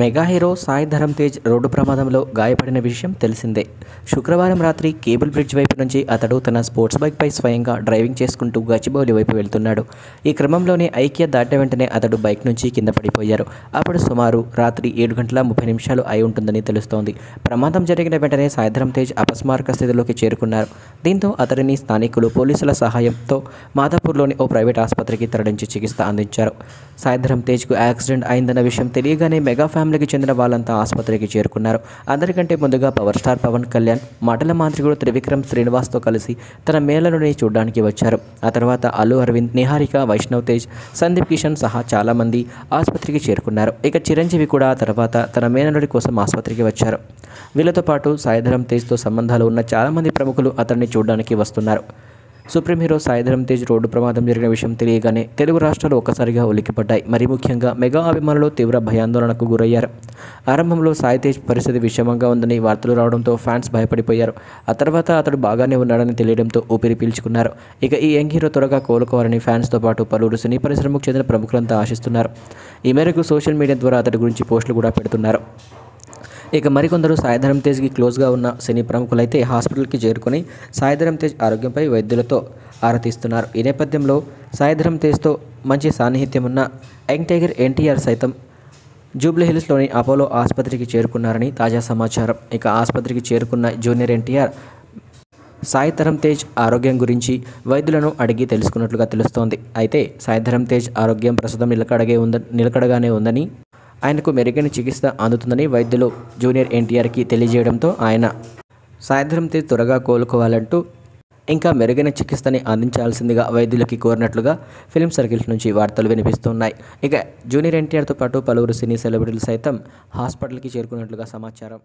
Mega hero Sai Dharam Tej road ప్రమాదంలో గాయపడిన విషయం తెలిసిందే. శుక్రవారం రాత్రి కేబుల్ బ్రిడ్జ్ వైపు నుంచి అతడు తన స్పోర్ట్స్ బైక్పై స్వయంగా డ్రైవింగ్ చేసుకుంటూ గచ్చిబౌలి వైపు వెళ్తున్నాడు. ఈ క్రమంలోనే ఐక్య దాటిన వెంటనే అతడు బైక్ నుంచి కింద పడిపోయారు. అప్పుడు సుమారు రాత్రి ఏడు గంటల ముప్పై నిమిషాలు అయి ఉంటుందని తెలుస్తోంది. ప్రమాదం జరిగిన వెంటనే సాయిధరం తేజ్ అపస్మారక స్థితిలోకి చేరుకున్నారు. దీంతో అతడిని స్థానికులు పోలీసుల సహాయంతో మాదాపూర్లోని ఓ ప్రైవేట్ ఆసుపత్రికి తరలించి చికిత్స అందించారు. సాయిధరం తేజ్కు యాక్సిడెంట్ అయిందన్న విషయం తెలియగానే మెగా ఫ్యామిలీకి చెందిన వాళ్ళంతా ఆసుపత్రికి చేరుకున్నారు. అందరికంటే ముందుగా పవర్ స్టార్ పవన్ కళ్యాణ్ మటల మాంత్రికుడు త్రివిక్రమ్ శ్రీనివాస్తో కలిసి తన మేళనుని చూడడానికి వచ్చారు. ఆ తర్వాత అల్లు అరవింద్ నిహారిక వైష్ణవ్ తేజ్ సందీప్ కిషన్ సహా చాలామంది ఆసుపత్రికి చేరుకున్నారు. ఇక చిరంజీవి కూడా ఆ తర్వాత తన మేనలుడి కోసం ఆసుపత్రికి వచ్చారు. వీళ్ళతో పాటు సాయిధరం తేజ్తో సంబంధాలు ఉన్న చాలామంది ప్రముఖులు అతన్ని చూడడానికి వస్తున్నారు. Supreme hero Sai Dharam Tej road ప్రమాదం జరిగిన విషయం తెలియగానే తెలుగు రాష్ట్రాలు ఒక్కసారిగా ఉలిక్కిపడ్డాయి. మరి ముఖ్యంగా మెగా అభిమానులు తీవ్ర భయాందోళనకు గురయ్యారు. ఆరంభంలో సాయి తేజ్ పరిస్థితి విషమంగా ఉందని వార్తలు రావడంతో ఫ్యాన్స్ భయపడిపోయారు. ఆ తర్వాత అతడు బాగానే ఉన్నాడని తెలియడంతో ఊపిరి పీల్చుకున్నారు. ఇక ఈ యంగ్ హీరో త్వరగా కోలుకోవాలని ఫ్యాన్స్తో పాటు పలువురు సినీ పరిశ్రమకు చెందిన ప్రముఖులంతా ఆశిస్తున్నారు. ఈ మేరకు సోషల్ మీడియా ద్వారా అతడి గురించి పోస్టులు కూడా పెడుతున్నారు. ఇక మరికొందరు సాయిధరం తేజ్కి క్లోజ్గా ఉన్న సినీ ప్రముఖులైతే హాస్పిటల్కి చేరుకొని సాయిధరం తేజ్ ఆరోగ్యంపై వైద్యులతో ఆరతిస్తున్నారు ఈ నేపథ్యంలో సాయిధరం తేజ్తో మంచి సాన్నిహిత్యం ఉన్న యంగ్ టైగర్ ఎన్టీఆర్ సైతం జూబ్లీహిల్స్లోని అపోలో ఆసుపత్రికి చేరుకున్నారని తాజా సమాచారం. ఇక ఆసుపత్రికి చేరుకున్న జూనియర్ ఎన్టీఆర్ సాయిధరం తేజ్ ఆరోగ్యం గురించి వైద్యులను అడిగి తెలుసుకున్నట్లుగా తెలుస్తోంది. అయితే సాయిధరం తేజ్ ఆరోగ్యం ప్రస్తుతం నిలకడగే ఉంద నిలకడగానే ఉందని ఆయనకు మెరుగైన చికిత్స అందుతుందని వైద్యులు జూనియర్ ఎన్టీఆర్కి తెలియజేయడంతో ఆయన సాయంత్రం తీరు త్వరగా కోలుకోవాలంటూ ఇంకా మెరుగైన చికిత్సని అందించాల్సిందిగా వైద్యులకి కోరినట్లుగా ఫిల్మ్ సర్కిల్స్ నుంచి వార్తలు వినిపిస్తున్నాయి. ఇక జూనియర్ ఎన్టీఆర్తో పాటు పలువురు సినీ సెలబ్రిటీలు సైతం హాస్పిటల్కి చేరుకున్నట్లుగా సమాచారం.